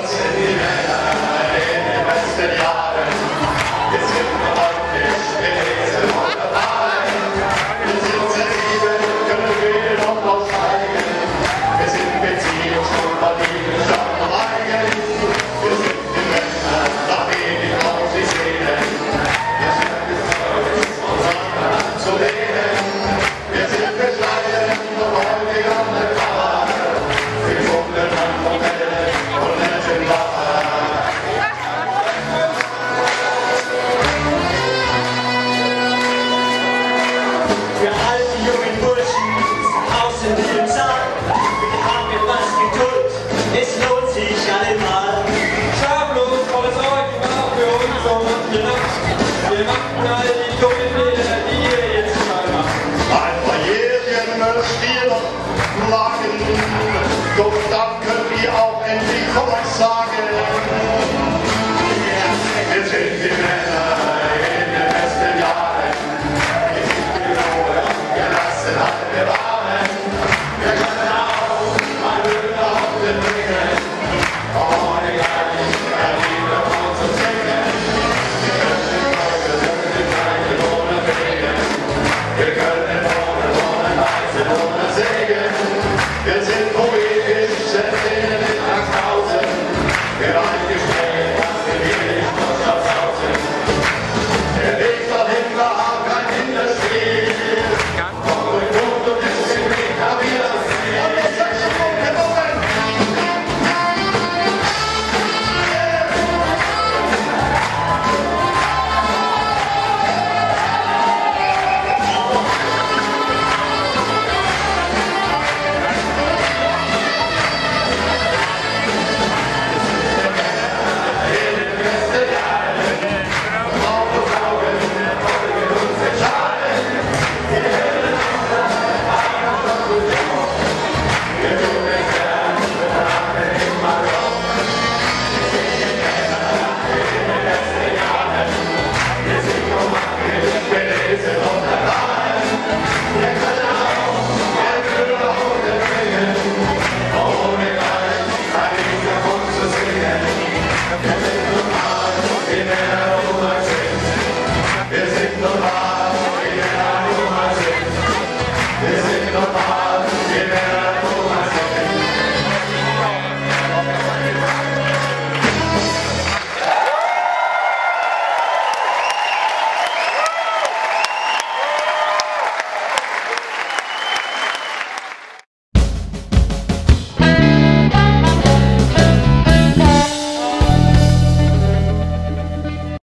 Santo. 出まった